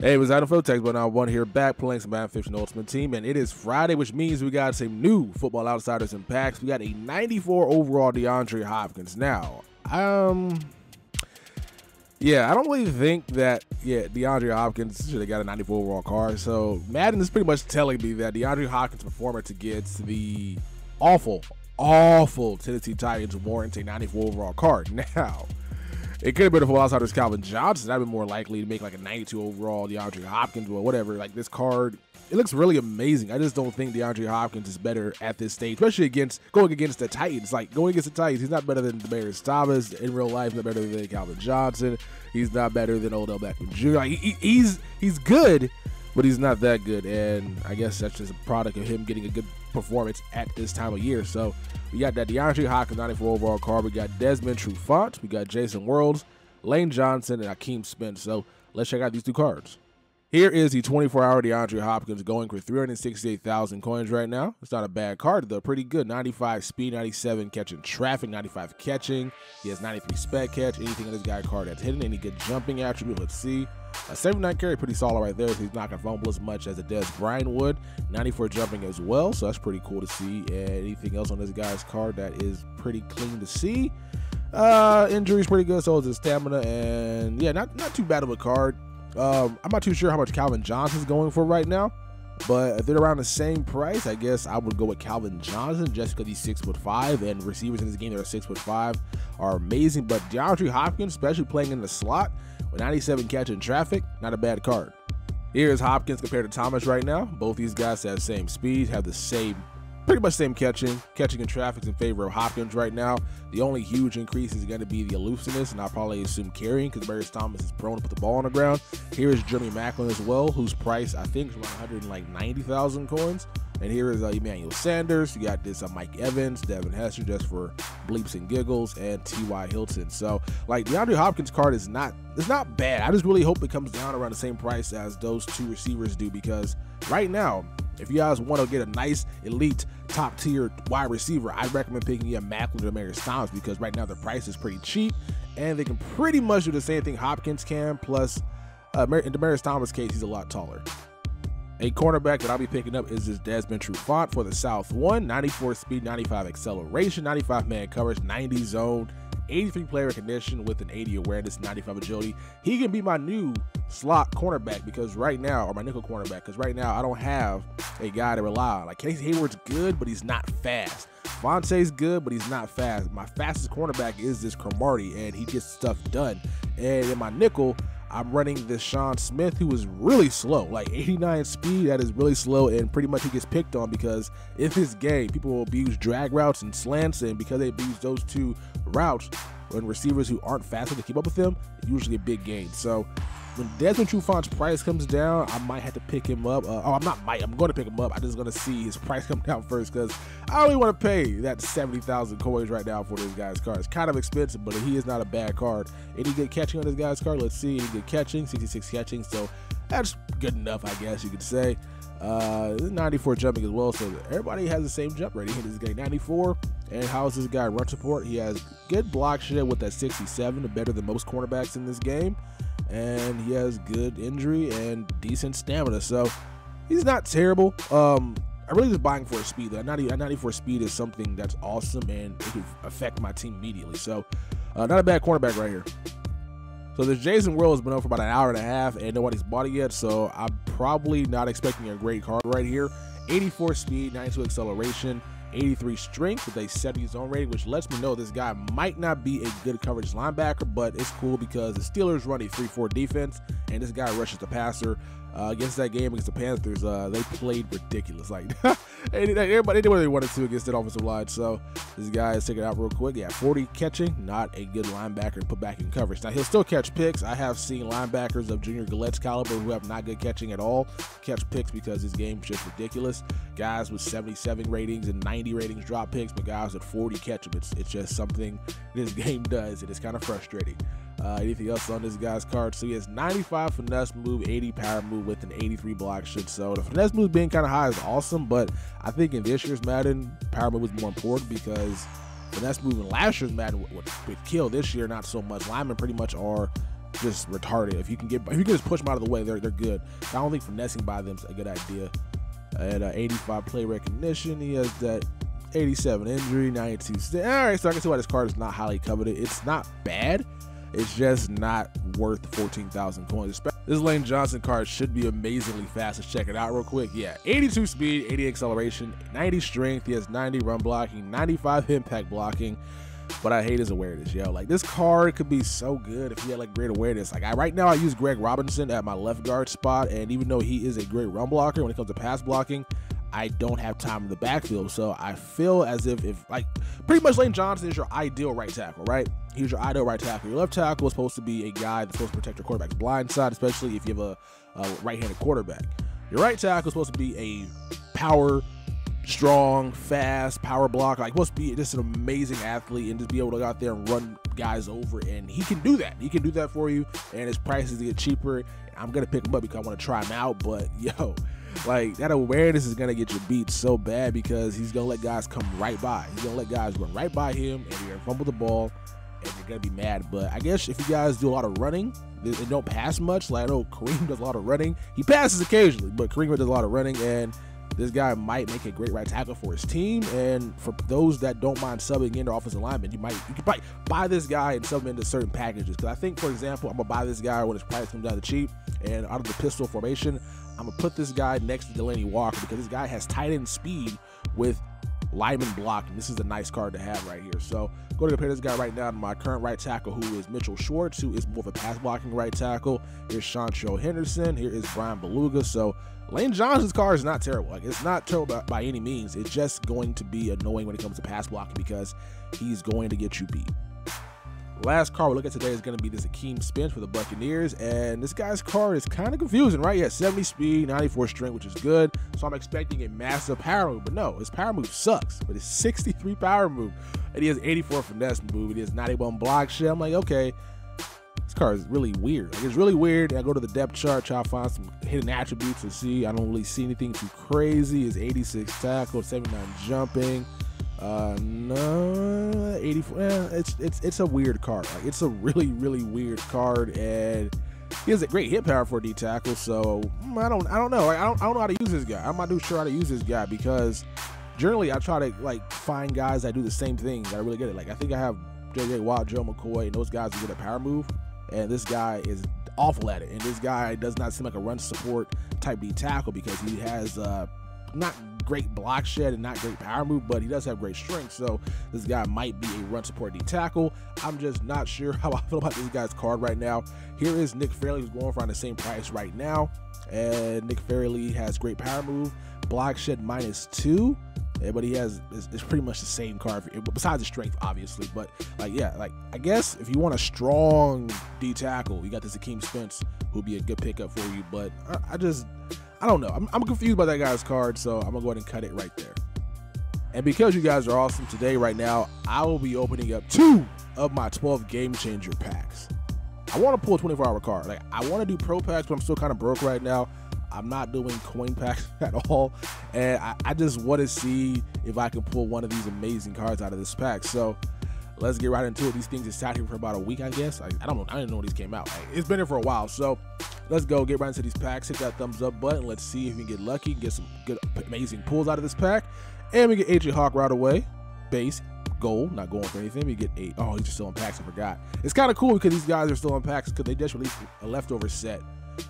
Hey, it was Adam Fotex, but now one here back playing some Madden Fiction Ultimate Team, and it is Friday, which means we got some new Football Outsiders and packs. We got a 94 overall DeAndre Hopkins. Now, um, yeah, I don't really think that yeah DeAndre Hopkins should have got a 94 overall card. So Madden is pretty much telling me that DeAndre Hopkins' performance against the awful, awful Tennessee Titans warrants a 94 overall card. Now. It could have been a full outsiders Calvin Johnson. I've been more likely to make like a 92 overall DeAndre Hopkins or whatever. Like this card, it looks really amazing. I just don't think DeAndre Hopkins is better at this stage, especially against going against the Titans. Like going against the Titans, he's not better than Demaryius Thomas in real life. Not better than Calvin Johnson. He's not better than Odell Beckham Jr. Like he, he's he's good, but he's not that good. And I guess that's just a product of him getting a good performance at this time of year. So we got that DeAndre Hopkins 94 overall card. We got Desmond Trufant. We got Jason Worilds, Lane Johnson, and Akeem Spence. So let's check out these two cards. Here is the 24-hour DeAndre Hopkins going for 368,000 coins right now. It's not a bad card, though. Pretty good. 95 speed, 97 catching traffic, 95 catching. He has 93 spec catch. Anything on this guy card that's hidden. Any good jumping attribute. Let's see. A 79 carry, pretty solid right there. He's not going to fumble as much as it does Brian would. 94 jumping as well, so that's pretty cool to see. And anything else on this guy's card that is pretty clean to see. Uh, injuries pretty good, so is his stamina. And yeah, not, not too bad of a card. Um, I'm not too sure how much Calvin Johnson's going for right now, but if they're around the same price, I guess I would go with Calvin Johnson just because he's six foot five, and receivers in this game that are six foot five are amazing. But DeAndre Hopkins, especially playing in the slot with 97 catching traffic, not a bad card. Here's Hopkins compared to Thomas right now. Both these guys have same speed, have the same pretty much same catching. Catching in traffic in favor of Hopkins right now. The only huge increase is going to be the elusiveness, and I'll probably assume carrying because Marius Thomas is prone to put the ball on the ground. Here is Jeremy Maclin as well, whose price I think is around 190,000 coins. And here is uh, Emmanuel Sanders. You got this uh, Mike Evans, Devin Hester, just for bleeps and giggles, and T.Y. Hilton. So, like DeAndre Hopkins' card is not it's not bad. I just really hope it comes down around the same price as those two receivers do because right now, if you guys want to get a nice elite top tier wide receiver, I recommend picking up Maclin or Marius Thomas because right now the price is pretty cheap and they can pretty much do the same thing Hopkins can. Plus, uh, in Demaryius Thomas' case, he's a lot taller. A cornerback that I'll be picking up is this Desmond Trufant for the South One. 94 speed, 95 acceleration, 95 man coverage, 90 zone, 83 player condition with an 80 awareness, 95 agility. He can be my new slot cornerback because right now, or my nickel cornerback, because right now I don't have a guy to rely on. Like Casey Hayward's good, but he's not fast. Vontae's good, but he's not fast. My fastest cornerback is this Cromartie, and he gets stuff done. And in my nickel, I'm running this Sean Smith, who is really slow, like 89 speed. That is really slow, and pretty much he gets picked on because in this game, people will abuse drag routes and slants, and because they abuse those two routes, when receivers who aren't fast enough to keep up with them, usually a big gain. So when Desmond Trufant's price comes down, I might have to pick him up. Uh, oh, I'm not might. I'm going to pick him up. I'm just going to see his price come down first because I only want to pay that 70,000 coins right now for this guy's card. It's kind of expensive, but he is not a bad card. Any good catching on this guy's card? Let's see. Any good catching? 66 catching. So that's good enough, I guess you could say. Uh, 94 jumping as well, so everybody has the same jump rating. This guy 94. And how's this guy run support? He has good block shit with that 67, better than most cornerbacks in this game and he has good injury and decent stamina. So he's not terrible. Um, I really just buying for his speed. That 90, 94 speed is something that's awesome and it can affect my team immediately. So uh, not a bad cornerback right here. So this Jason World has been up for about an hour and a half and nobody's bought it yet. So I'm probably not expecting a great card right here. 84 speed, 92 acceleration. 83 strength with a 70 zone rating, which lets me know this guy might not be a good coverage linebacker, but it's cool because the Steelers run a 3 4 defense, and this guy rushes the passer. Uh, against that game against the Panthers, uh, they played ridiculous. Like everybody did what they wanted to against that offensive line. So this guy is taking it out real quick. Yeah, 40 catching, not a good linebacker put back in coverage. Now he'll still catch picks. I have seen linebackers of Junior Galette's caliber who have not good catching at all catch picks because his game's just ridiculous. Guys with 77 ratings and 90 ratings drop picks, but guys with 40 catch them. It's, it's just something this game does, and it's kind of frustrating. Uh, anything else on this guy's card? So he has 95 finesse move, 80 power move with an 83 block shit. So the finesse move being kind of high is awesome, but I think in this year's Madden, power move was more important because finesse move in last year's Madden would, would, would kill. This year, not so much. Linemen pretty much are just retarded. If you can get, if you can just push them out of the way, they're they're good. I don't think finessing by them is a good idea. At uh, 85 play recognition, he has that 87 injury, 92. All right, so I can see why this card is not highly coveted. It's not bad. It's just not worth 14,000 coins. This Lane Johnson card should be amazingly fast. Let's check it out real quick. Yeah, 82 speed, 80 acceleration, 90 strength. He has 90 run blocking, 95 impact blocking. But I hate his awareness, yo. Like this card could be so good if he had like great awareness. Like I right now I use Greg Robinson at my left guard spot, and even though he is a great run blocker when it comes to pass blocking, I don't have time in the backfield. So I feel as if, if like, pretty much Lane Johnson is your ideal right tackle, right? He's your ideal right tackle. Your left tackle is supposed to be a guy that's supposed to protect your quarterback's blind side, especially if you have a, a right-handed quarterback. Your right tackle is supposed to be a power, strong, fast, power block. Like, to be just an amazing athlete and just be able to go out there and run guys over. And he can do that. He can do that for you. And his prices get cheaper. I'm gonna pick him up because I want to try him out. But yo, like that awareness is gonna get you beat so bad because he's gonna let guys come right by. He's gonna let guys run right by him, and you're gonna fumble the ball, and you're gonna be mad. But I guess if you guys do a lot of running and don't pass much, like I know Kareem does a lot of running. He passes occasionally, but Kareem does a lot of running, and this guy might make a great right tackle for his team. And for those that don't mind subbing in their offensive lineman, you might you could buy, buy this guy and sub him into certain packages. Because I think, for example, I'm gonna buy this guy when his price comes down to cheap, and out of the pistol formation, I'm gonna put this guy next to Delanie Walker because this guy has tight end speed with lineman blocking. This is a nice card to have right here. So go to compare this guy right now to my current right tackle, who is Mitchell Schwartz, who is more of a pass blocking right tackle. Here's Seantrel Henderson. Here is Bryan Bulaga. So Lane Johnson's car is not terrible. Like it's not terrible by, by any means. It's just going to be annoying when it comes to pass blocking because he's going to get you beat. Last car we look at today is going to be this Akeem Spence for the Buccaneers, and this guy's card is kind of confusing, right? Yeah, 70 speed, 94 strength, which is good. So I'm expecting a massive power move, but no, his power move sucks. But it's 63 power move, and he has 84 finesse move, and he has 91 block shit. I'm like, okay, this car is really weird. Like it's really weird. I go to the depth chart, try to find some hidden attributes to see. I don't really see anything too crazy. His 86 tackle, 79 jumping. Uh, no, 84. Eh, it's it's it's a weird card. Like it's a really really weird card, and he has a great hit power for a D tackle. So mm, I don't I don't know. Like, I don't I don't know how to use this guy. I'm not too sure how to use this guy because generally I try to like find guys that do the same thing that I really get it. Like I think I have JJ Watt, Joe McCoy, and those guys are good at power move, and this guy is awful at it. And this guy does not seem like a run support type D tackle because he has uh not great block shed and not great power move, but he does have great strength. So this guy might be a run support D tackle. I'm just not sure how I feel about this guy's card right now. Here is Nick Fairley, who's going for around the same price right now. And Nick Fairley has great power move, block shed minus two. Yeah, but he has it's, pretty much the same card besides the strength obviously but like yeah like i guess if you want a strong d tackle you got this akeem spence who'll be a good pickup for you but I, I just I don't know. I'm, I'm confused by that guy's card, so I'm gonna go ahead and cut it right there. And because you guys are awesome today, right now, I will be opening up two of my 12 game changer packs. I want to pull a 24 hour card. Like I want to do pro packs, but I'm still kind of broke right now. I'm not doing coin packs at all, and I, I just want to see if I can pull one of these amazing cards out of this pack. So let's get right into it. These things have sat here for about a week, I guess. I, I don't know. I didn't know these came out. Like, it's been here for a while. So let's go get right into these packs. Hit that thumbs up button. Let's see if we can get lucky, get some good, amazing pulls out of this pack. And we get AJ Hawk right away. Base, gold, not going for anything. We get eight. Oh, he's just still in packs. I forgot. It's kind of cool because these guys are still in packs because they just released a leftover set.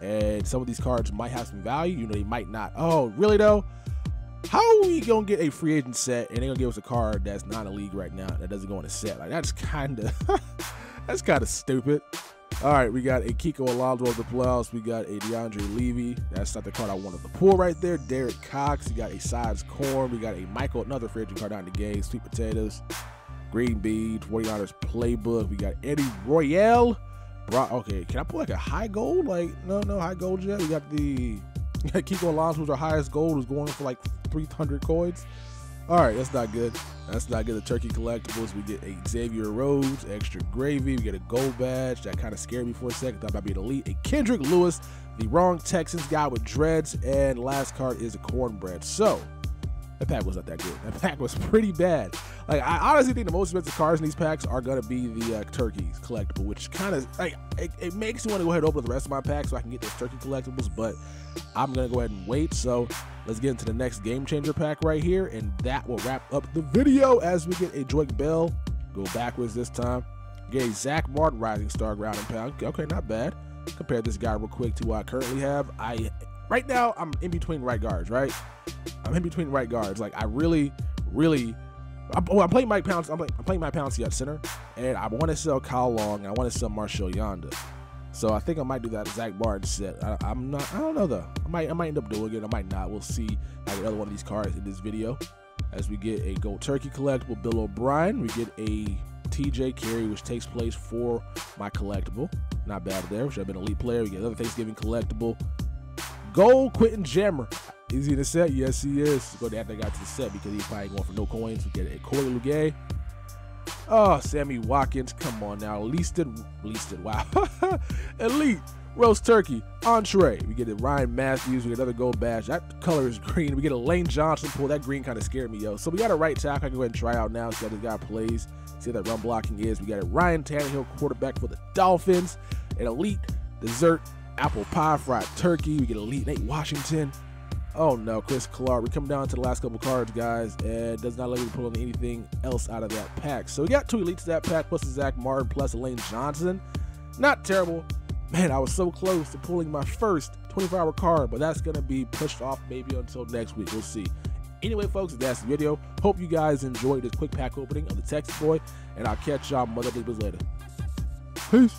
And some of these cards might have some value. You know, they might not. Oh, really though? How are we gonna get a free agent set and they're gonna give us a card that's not a league right now that doesn't go in a set? Like that's kind of that's kind of stupid. All right, we got a Kiko Alonso of the playoffs. We got a DeAndre Levy. That's not the card I wanted to pull right there. Derek Cox. We got a Sides Corn. We got a Michael, another free card out in the game. Sweet Potatoes. Green Bean, 49ers playbook. We got Eddie Royal. Bro, okay, can I pull like a high gold? Like, no, no high gold yet. We got the Kiko Alonso, our highest gold, is going for like 300 coins. All right, that's not good. That's not good. The turkey collectibles, we get a Xavier Rhodes, extra gravy. We get a gold badge. That kind of scared me for a second. Thought I'd be an elite. A Kendrick Lewis, the wrong Texans guy with dreads, and last card is a cornbread. So that pack was not that good. That pack was pretty bad. Like I honestly think the most expensive cards in these packs are gonna be the uh, turkeys collectible, which kind of like it, it, makes me want to go ahead and open the rest of my pack so I can get those turkey collectibles. But I'm gonna go ahead and wait. So let's get into the next game changer pack right here, and that will wrap up the video as we get a Joique Bell. Go backwards this time. Get a Zack Martin Rising Star ground and pound. Okay, not bad. Compare this guy real quick to what I currently have. I right now I'm in between right guards, right? I'm in between right guards. Like I really, really I'm, oh, I'm playing Mike Pounce. I'm, I'm playing Mike Pouncey at center, and I want to sell Kyle Long. And I want to sell Marshall Yanda. So I think I might do that Zack Martin set. I, am not. I don't know though. I might. I might end up doing it. I might not. We'll see. I get another one of these cards in this video. As we get a Gold Turkey collectible, Bill O'Brien. We get a TJ Carrie, which takes place for my collectible. Not bad there. Which I've been elite player. We get another Thanksgiving collectible. Gold Quentin Jammer. Is he in the set? Yes, he is. Go add that guy to the set because he's probably going for no coins. We get a Corey Liuget. Oh, Sammy Watkins. Come on now. Leasted. Leasted. Wow. Elite. Roast turkey. Entree. We get a Ryan Mathews. We get another gold badge. That color is green. We get a Lane Johnson pull. That green kind of scared me, yo. So we got a right tackle. I can go ahead and try out now. See how this guy plays. See how that run blocking is. We got a Ryan Tannehill quarterback for the Dolphins. An elite dessert apple pie fried turkey. We get elite Nate Washington. Oh no, Chris Clark. We come down to the last couple cards, guys, and does not let me pull anything else out of that pack. So we got two elites to that pack, plus Zack Martin, plus Elaine Johnson. Not terrible. Man, I was so close to pulling my first 24 hour card, but that's going to be pushed off maybe until next week. We'll see. Anyway, folks, that's the video. Hope you guys enjoyed this quick pack opening of the Texas Boy, and I'll catch y'all mother later. Peace.